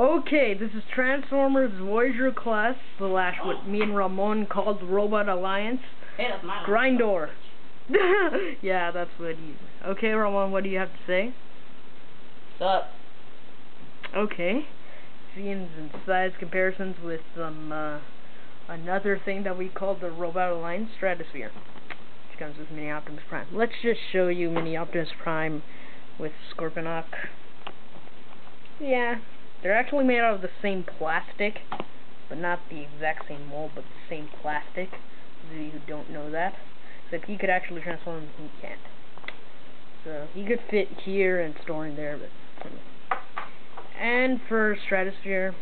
Okay, this is Transformers Voyager class, the slash what me and Ramon called Robot Alliance. Hey, that's my Grindor. yeah, that's what he. Okay, Ramon, what do you have to say? What's up? Okay. Scenes and size comparisons with some uh, another thing that we called the Robot Alliance Stratosphere, which comes with Mini Optimus Prime. Let's just show you Mini Optimus Prime with Scorponok. Yeah, they're actually made out of the same plastic, but not the exact same mold, but the same plastic. For you who don't know that. Except he could actually transform, he can't. So he could fit here and store in there, but. And for Stratosphere,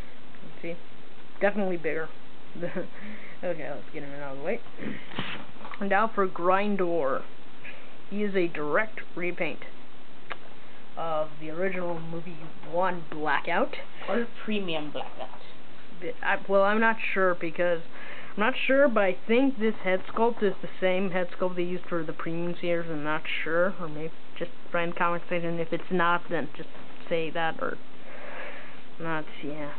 let's see, definitely bigger. okay, let's get him out of the way. And now for Grindor. He is a direct repaint of the original movie one Blackout. Or premium blackout. I, well, I'm not sure because I'm not sure, but I think this head sculpt is the same head sculpt they used for the premium series. I'm not sure, or maybe just in comment section if it's not, then just say that or not. Yeah.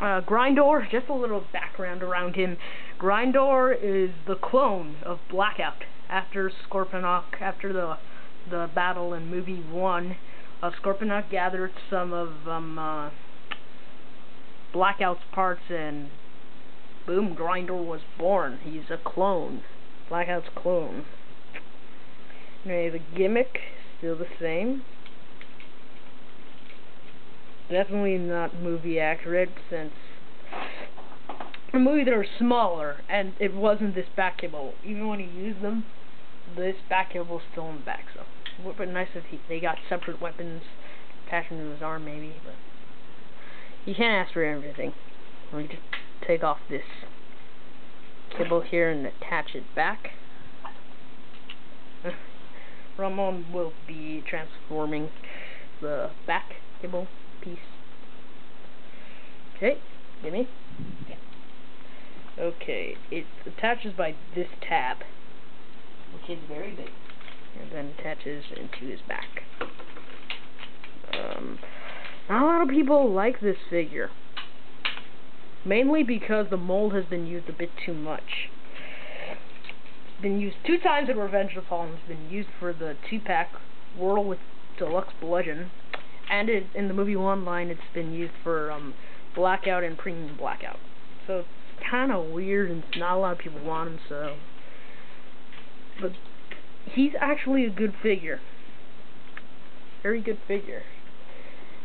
Uh, Grindor, just a little background around him. Grindor is the clone of Blackout after Scorponok, after the the battle in movie one uh, Scorponok gathered some of um, uh, Blackout's parts and boom, Grindor was born. He's a clone. Blackout's clone. Anyway, the gimmick still the same. Definitely not movie accurate since the movie they were smaller and it wasn't this back cable. Even when he used them, this back cable was still in the back, so would be nice if he, they got separate weapons attached to his arm, maybe, but you can't ask for everything. Let me just take off this kibble here and attach it back. Ramon will be transforming the back kibble piece. Okay, give me. Okay, it attaches by this tab. Which is very big and then attaches into his back. Um, not a lot of people like this figure. Mainly because the mold has been used a bit too much. It's been used two times in Revenge of the Fallen. It's been used for the two-pack Whirl with Deluxe Bludgeon. And it, in the movie one line, it's been used for um, Blackout and Premium Blackout. So it's kind of weird, and not a lot of people want him, so... But he's actually a good figure. Very good figure.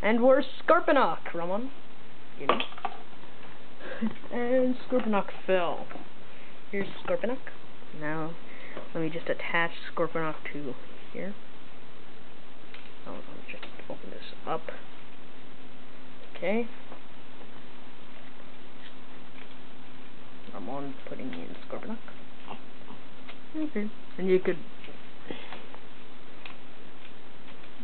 And where's Scorponok, Ramon? and Scorponok fell. Here's Scorponok. Now, let me just attach Scorponok to here. Me just open this up. Okay. Ramon putting in Scorponok. Okay. And you could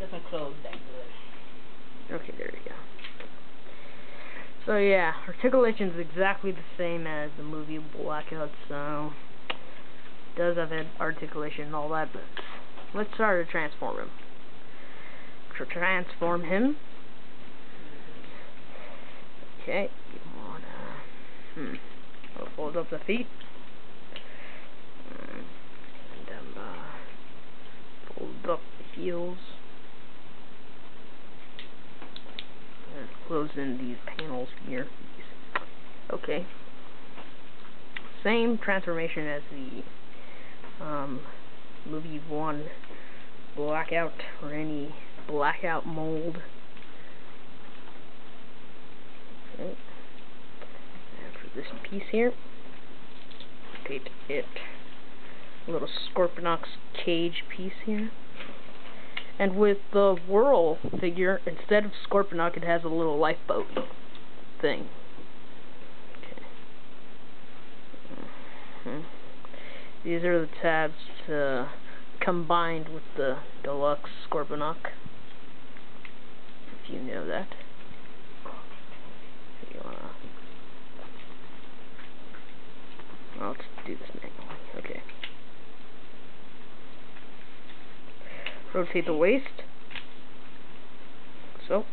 Doesn't close that good. Okay, there you go. So yeah, articulation is exactly the same as the movie Blackout, so does have articulation and all that, but let's try to transform him. To transform him. Okay, you wanna hmm. I'll fold up the feet. And um, up the heels. close in these panels here. Okay. Same transformation as the um, movie one blackout or any blackout mold. Okay. And for this piece here, paint it. A little Scorponok's cage piece here. And with the Whirl figure, instead of Scorponok, it has a little lifeboat thing. Okay. Mm -hmm. These are the tabs uh, combined with the deluxe Scorponok. If you know that. Wanna... let's do this manually. Okay. rotate the waist. So.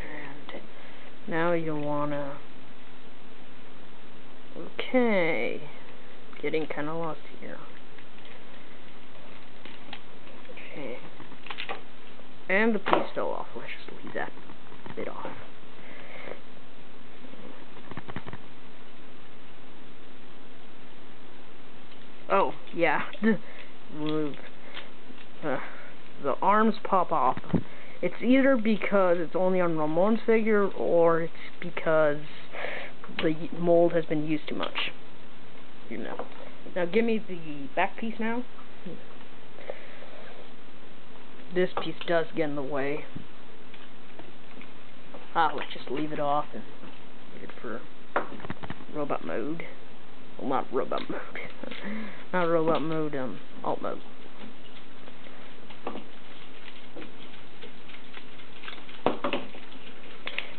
And now you wanna... Okay. Getting kinda lost here. Okay. And the piece fell off. Let's just leave that bit off. Oh, yeah. Move. Uh, the arms pop off. It's either because it's only on Ramon's figure, or it's because the mold has been used too much. You know. Now give me the back piece now. This piece does get in the way. Ah, let's just leave it off and leave it for robot mode. Well, not robot mode. not robot mode, um, alt mode.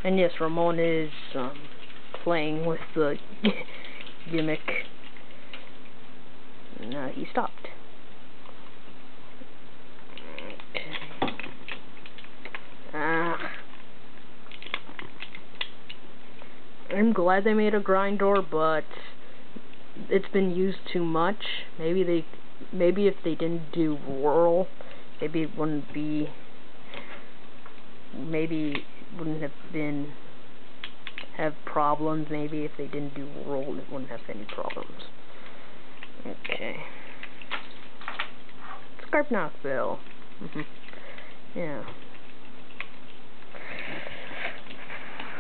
And yes, Ramon is um, playing with the gimmick. And uh, he stopped. Ah. I'm glad they made a Grindor, but it's been used too much. Maybe they, maybe if they didn't do whirl, maybe it wouldn't be, maybe wouldn't have been have problems. Maybe if they didn't do roll, it wouldn't have any problems. Okay. Scarp Knockville. Mm -hmm. Yeah.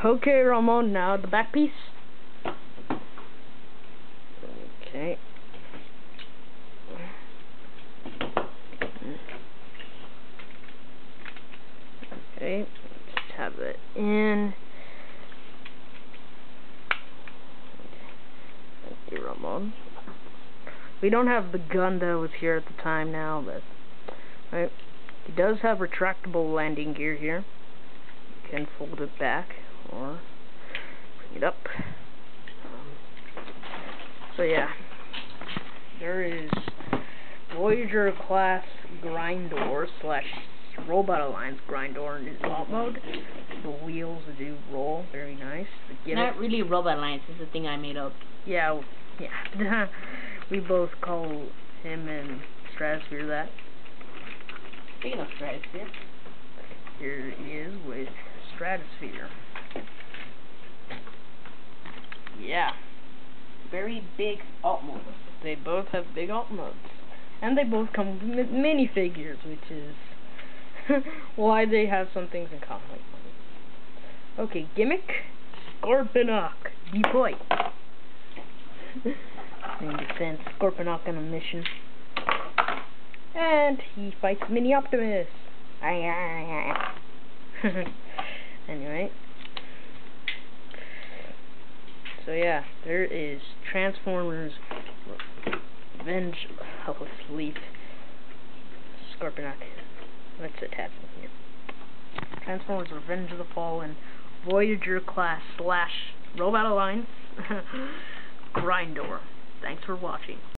Okay, Ramon, now the back piece. Okay. Okay have it in. You, Ramon. We don't have the gun that was here at the time now, but right. He does have retractable landing gear here. You can fold it back or bring it up. Um, so yeah, there is Voyager class Grindor slash Robot Alliance Grindor in alt mode. The wheels do roll, very nice. Not really Robot Alliance, it's a thing I made up. Yeah, yeah. we both call him and Stratosphere that. Speaking of Stratosphere. Here he is with Stratosphere. Yeah. Very big alt modes. They both have big alt modes. And they both come with minifigures, which is why they have some things in common. Okay, gimmick, Scorponok, deploy. and send Scorponok on a mission. And he fights Mini Optimus. anyway. So yeah, there is Transformers Revenge. Let's leave Scorponok. Let's attach them here. Transformers Revenge of the Fallen, Voyager class slash Robot Alliance, Grindor. Thanks for watching.